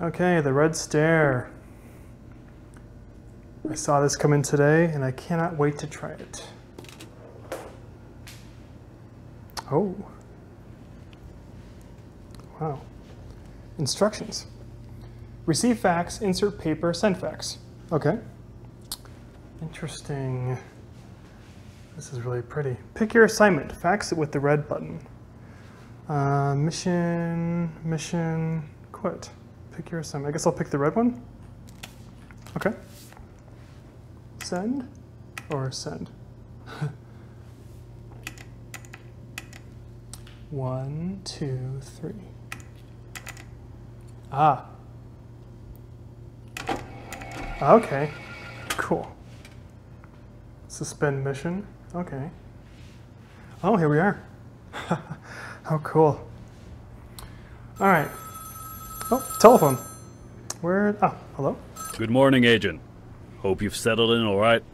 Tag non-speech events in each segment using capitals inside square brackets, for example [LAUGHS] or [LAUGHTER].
Okay, the red stare. I saw this come in today and I cannot wait to try it. Oh. Wow. Instructions. Receive fax, insert paper, send fax. Okay. Interesting. This is really pretty. Pick your assignment. Fax it with the red button. Uh, mission, mission, quit. Pick your assignment. I guess I'll pick the red one. Okay. Send or send. [LAUGHS] One, two, three. Ah. Okay. Cool. Suspend mission. Okay. Oh, here we are. [LAUGHS] How cool. All right. Oh, telephone. Where? Oh, hello. Good morning, Agent. Hope you've settled in all right.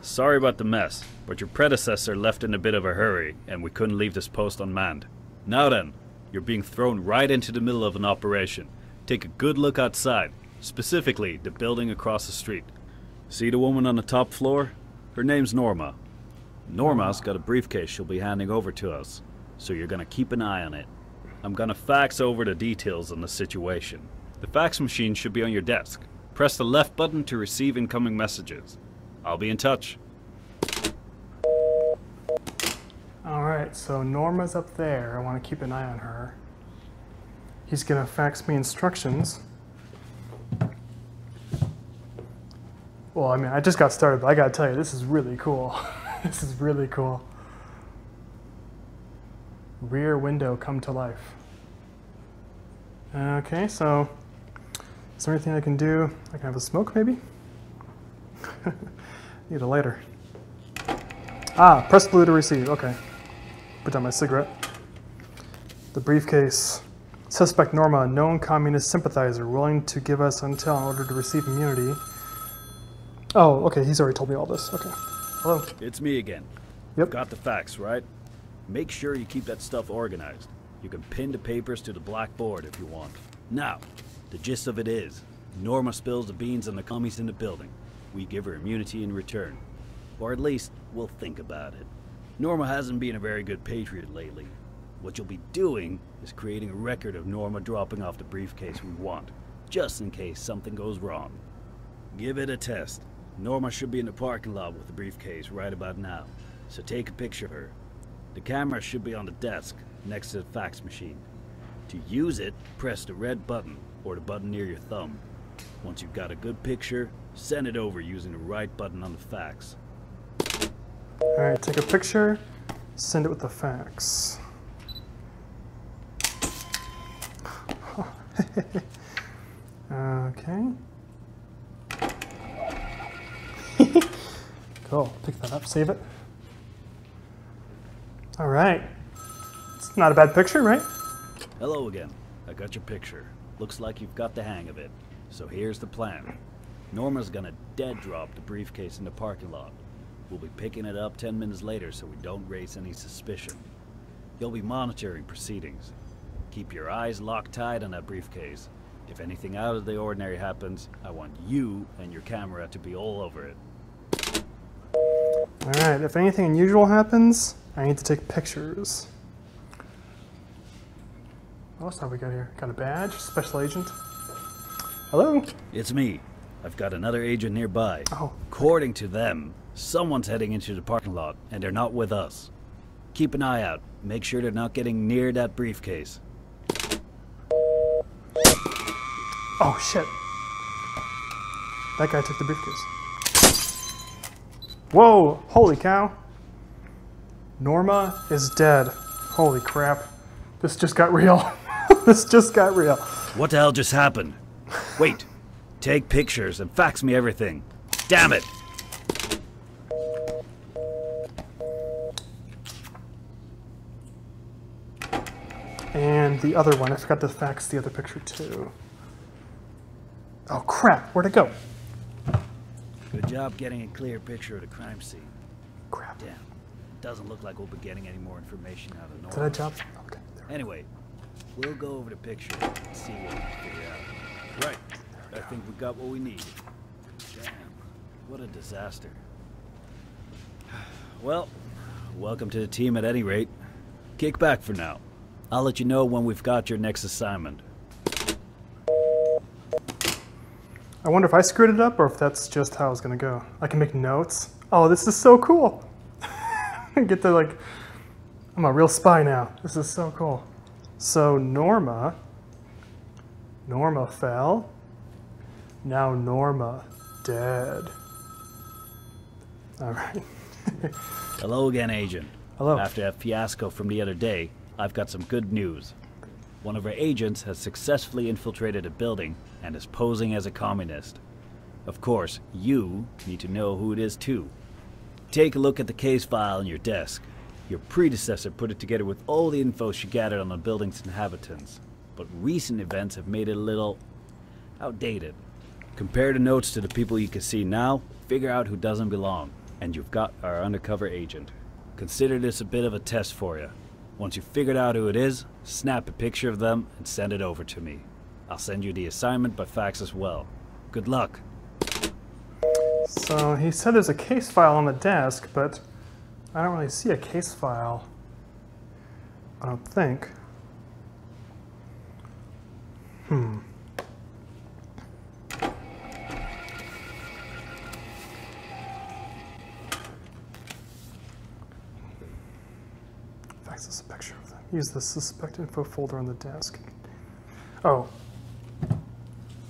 Sorry about the mess, but your predecessor left in a bit of a hurry, and we couldn't leave this post unmanned. Now then, you're being thrown right into the middle of an operation. Take a good look outside, specifically the building across the street. See the woman on the top floor? Her name's Norma. Norma's got a briefcase she'll be handing over to us, so you're gonna keep an eye on it. I'm gonna fax over the details on the situation. The fax machine should be on your desk. Press the left button to receive incoming messages. I'll be in touch. All right, so Norma's up there. I want to keep an eye on her. He's going to fax me instructions. Well, I mean, I just got started, but I got to tell you, this is really cool. [LAUGHS] this is really cool. Rear window come to life. Okay, so is there anything I can do? I can have a smoke, maybe? [LAUGHS] Need a lighter. Ah, press blue to receive. Okay. Put down my cigarette. The briefcase. Suspect Norma, known communist sympathizer, willing to give us intel in order to receive immunity. Oh, okay, he's already told me all this. Okay. Hello. It's me again. Yep. Got the facts, right? Make sure you keep that stuff organized. You can pin the papers to the blackboard if you want. Now, the gist of it is, Norma spills the beans on the commies in the building. We give her immunity in return. Or at least, we'll think about it. Norma hasn't been a very good patriot lately. What you'll be doing is creating a record of Norma dropping off the briefcase we want, just in case something goes wrong. Give it a test. Norma should be in the parking lot with the briefcase right about now, so take a picture of her. The camera should be on the desk, next to the fax machine. To use it, press the red button, or the button near your thumb. Once you've got a good picture, send it over using the right button on the fax. All right, take a picture, send it with the fax. [LAUGHS] okay. [LAUGHS] cool. Pick that up, save it. All right. It's not a bad picture, right? Hello again. I got your picture. Looks like you've got the hang of it. So here's the plan. Norma's gonna dead drop the briefcase in the parking lot. We'll be picking it up 10 minutes later so we don't raise any suspicion. You'll be monitoring proceedings. Keep your eyes locked tight on that briefcase. If anything out of the ordinary happens, I want you and your camera to be all over it. All right, if anything unusual happens, I need to take pictures. What else have we got here? Got a badge, special agent. Hello? It's me. I've got another agent nearby. Oh. According to them, someone's heading into the parking lot, and they're not with us. Keep an eye out. Make sure they're not getting near that briefcase. Oh shit. That guy took the briefcase. Whoa, holy cow. Norma is dead. Holy crap. This just got real. [LAUGHS] this just got real. What the hell just happened? Wait. Take pictures and fax me everything. Damn it! And the other one, I forgot to fax the other picture too. Oh crap, where'd it go? Good job getting a clear picture of the crime scene. Crap. Damn. Doesn't look like we'll be getting any more information out of Did I job? Okay. Anyway, we'll go over the picture and see what we can figure out. Right. I think we got what we need. Damn. What a disaster. [SIGHS] Well, welcome to the team at any rate. Kick back for now. I'll let you know when we've got your next assignment. I wonder if I screwed it up or if that's just how it's gonna go. I can make notes. Oh, this is so cool. [LAUGHS] Get to like, I'm a real spy now. This is so cool. So Norma, Norma fell. Now Norma dead. All right. [LAUGHS] Hello again, Agent. Hello. After that fiasco from the other day, I've got some good news. One of our agents has successfully infiltrated a building and is posing as a communist. Of course, you need to know who it is too. Take a look at the case file on your desk. Your predecessor put it together with all the info she gathered on the building's inhabitants, but recent events have made it a little outdated. Compare the notes to the people you can see now, figure out who doesn't belong, and you've got our undercover agent. Consider this a bit of a test for you. Once you've figured out who it is, snap a picture of them and send it over to me. I'll send you the assignment by fax as well. Good luck. So he said there's a case file on the desk, but I don't really see a case file. I don't think. Hmm. Use the suspect info folder on the desk. Oh.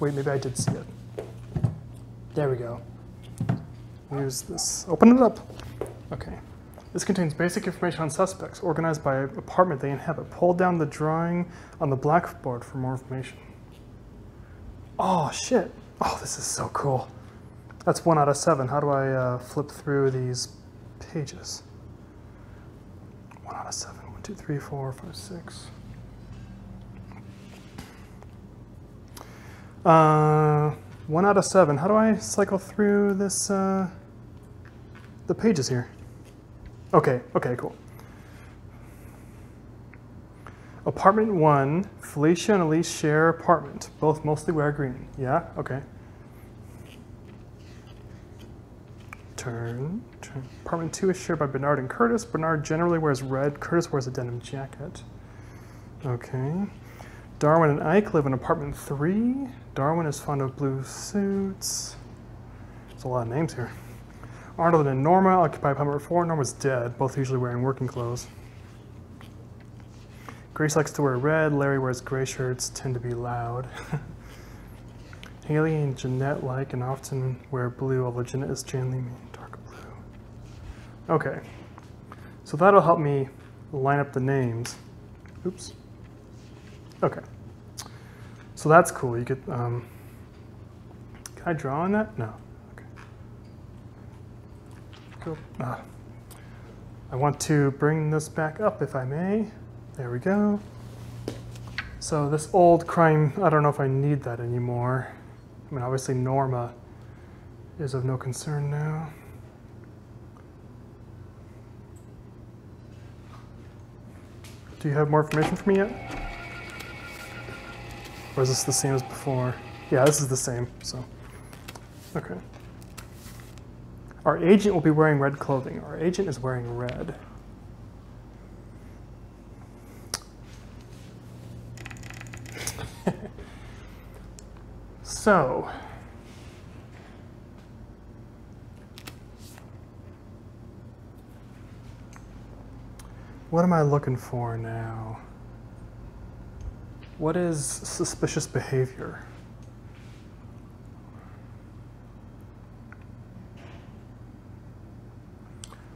Wait, maybe I did see it. There we go. Use this. Open it up. Okay. This contains basic information on suspects, organized by apartment they inhabit. Pull down the drawing on the blackboard for more information. Oh, shit. Oh, this is so cool. That's one out of seven. How do I uh, flip through these pages? One out of seven. Two, three, four, five, six. Uh, one out of seven. How do I cycle through this, uh, the pages here? Okay, okay, cool. Apartment one, Felicia and Elise share apartment. Both mostly wear green. Yeah, okay. Turn, turn. Apartment two is shared by Bernard and Curtis. Bernard generally wears red. Curtis wears a denim jacket. Okay. Darwin and Ike live in apartment three. Darwin is fond of blue suits. There's a lot of names here. Arnold and Norma occupy apartment four. Norma's dead, both usually wearing working clothes. Grace likes to wear red. Larry wears gray shirts, tend to be loud. [LAUGHS] Haley and Jeanette like and often wear blue, although Jeanette is dark blue. Okay, so that'll help me line up the names. Oops. Okay. So that's cool. You could, um, can I draw on that? No. Okay. Cool. Ah. I want to bring this back up if I may. There we go. So this old crime, I don't know if I need that anymore. I mean, obviously Norma is of no concern now. Do you have more information for me yet? Or is this the same as before? Yeah, this is the same, so. Okay. Our agent will be wearing red clothing. Our agent is wearing red. [LAUGHS] so. What am I looking for now? What is suspicious behavior?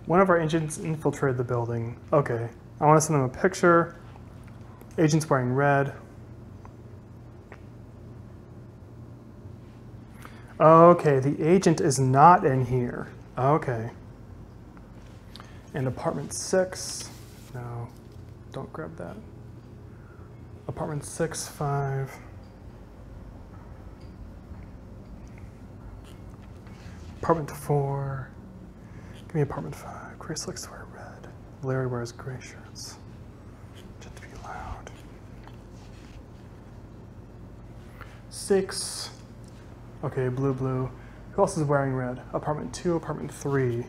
One of our agents infiltrated the building. Okay, I want to send them a picture. Agent's wearing red. Okay, the agent is not in here. Okay. And apartment six. No, don't grab that. Apartment six, five. Apartment four. Give me apartment five. Grace likes to wear red. Larry wears gray shirts. Just to be loud. six. Okay, blue, blue. Who else is wearing red? Apartment two, apartment three.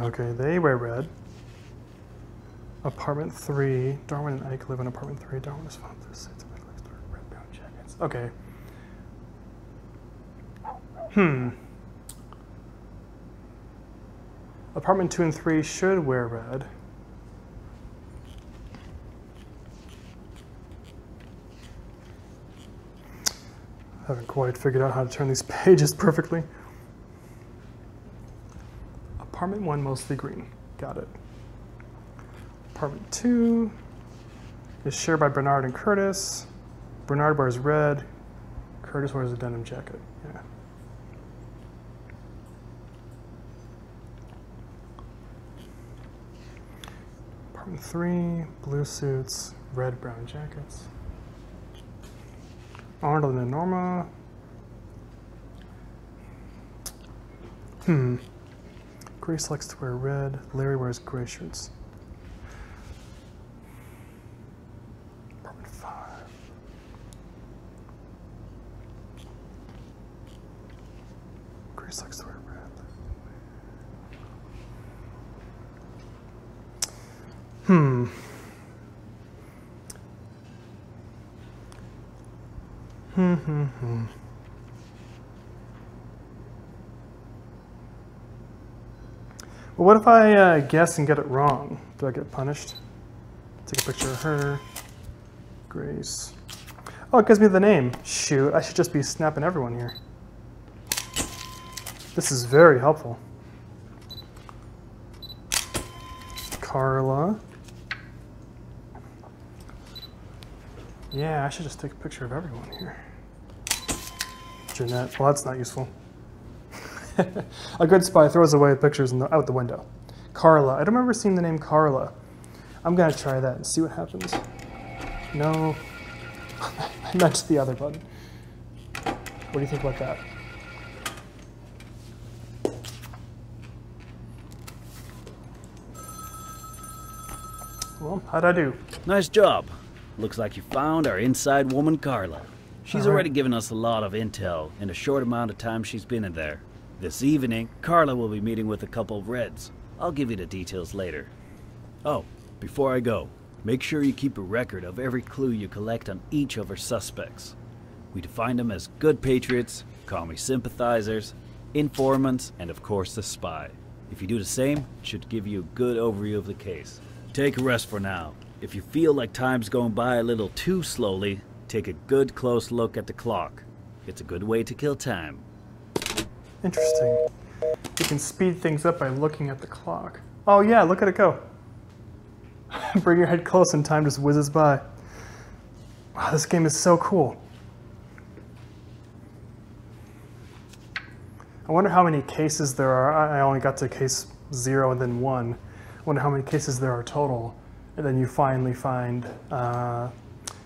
Okay, they wear red. Apartment three. Darwin and Ike live in apartment three. Darwin is found through six red brown jackets. Okay. Hmm. Apartment two and three should wear red. I haven't quite figured out how to turn these [LAUGHS] pages perfectly. Apartment one mostly green. Got it. Apartment two is shared by Bernard and Curtis. Bernard wears red. Curtis wears a denim jacket. Yeah. Apartment three, blue suits, red brown jackets. Arnold and Norma. Hmm. Grace likes to wear red. Larry wears gray shirts. Grace likes to wear red. Hmm. Hmm, hmm, hmm. Well, what if I uh, guess and get it wrong? Do I get punished? Take a picture of her. Grace. Oh, it gives me the name. Shoot, I should just be snapping everyone here. This is very helpful. Carla. Yeah, I should just take a picture of everyone here. Jeanette. Well, that's not useful. [LAUGHS] a good spy throws away pictures the, out the window. Carla. I don't remember seeing the name Carla. I'm going to try that and see what happens. No. [LAUGHS] I meant the other button. What do you think about that? Well, how'd I do? Nice job. Looks like you found our inside woman, Carla. She's right. already given us a lot of intel in a short amount of time she's been in there. This evening, Carla will be meeting with a couple of Reds. I'll give you the details later. Oh, before I go, make sure you keep a record of every clue you collect on each of our suspects. We define them as good patriots, me sympathizers, informants, and of course the spy. If you do the same, it should give you a good overview of the case. Take a rest for now. If you feel like time's going by a little too slowly, take a good close look at the clock. It's a good way to kill time. Interesting. You can speed things up by looking at the clock. Oh yeah, look at it go. [LAUGHS] Bring your head close and time just whizzes by. Wow, this game is so cool. I wonder how many cases there are. I only got to case zero and then one. I wonder how many cases there are total. And then you finally find, uh,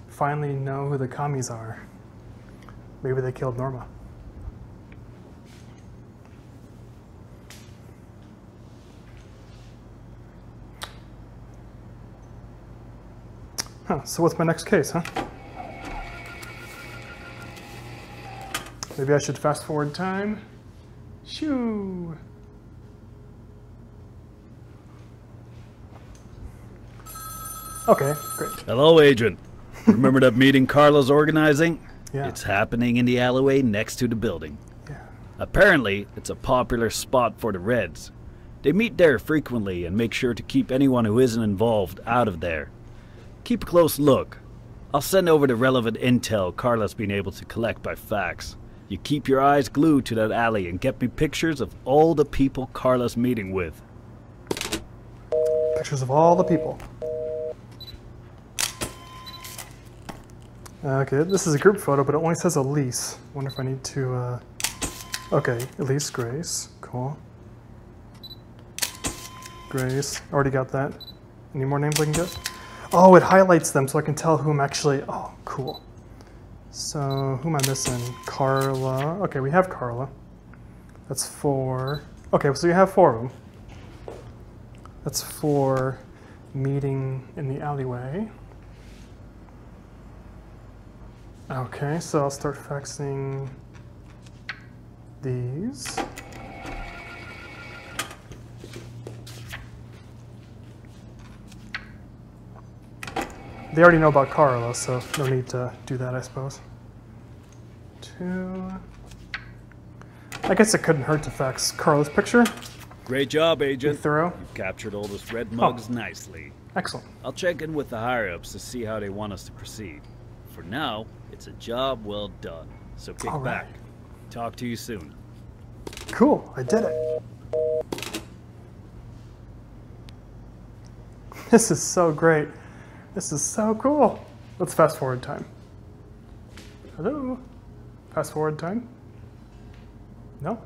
finally know who the commies are. Maybe they killed Norma. Huh, so what's my next case, huh? Maybe I should fast forward time. Shoo! Okay, great. Hello, Agent. Remember that meeting Carla's organizing? Yeah. It's happening in the alleyway next to the building. Yeah. Apparently, it's a popular spot for the Reds. They meet there frequently and make sure to keep anyone who isn't involved out of there. Keep a close look. I'll send over the relevant intel Carla's been able to collect by fax. You keep your eyes glued to that alley and get me pictures of all the people Carla's meeting with. Pictures of all the people. Okay, this is a group photo, but it only says Elise. Wonder if I need to, uh... Okay, Elise Grace. Cool. Grace. Already got that. Any more names I can get? Oh, it highlights them so I can tell who I'm actually... Oh, cool. So, who am I missing? Carla. Okay, we have Carla. That's four. Okay, so you have four of them. That's four. meeting in the alleyway. Okay, so I'll start faxing these. They already know about Carla, so no need to do that, I suppose. Two. I guess it couldn't hurt to fax Carla's picture. Great job, Be Agent. thorough. You've captured all those red oh. mugs nicely. Excellent. I'll check in with the higher ups to see how they want us to proceed. For now, it's a job well done. So kick All back. Talk to you soon. Cool, I did it. This is so great. This is so cool. Let's fast forward time. Hello? Fast forward time? No?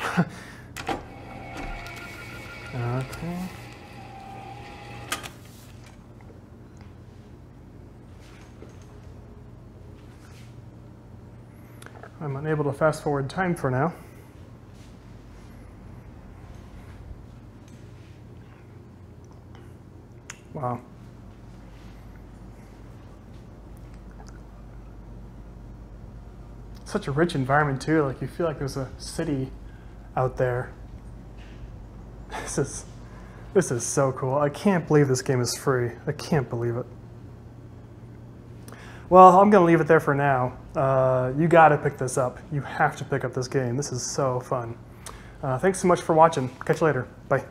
[LAUGHS] okay. I'm unable to fast forward time for now. Wow. Such a rich environment too. Like you feel like there's a city out there. [LAUGHS] This is this is so cool. I can't believe this game is free. I can't believe it. Well, I'm gonna leave it there for now. Uh, you gotta pick this up. You have to pick up this game. This is so fun. Uh, thanks so much for watching. Catch you later. Bye.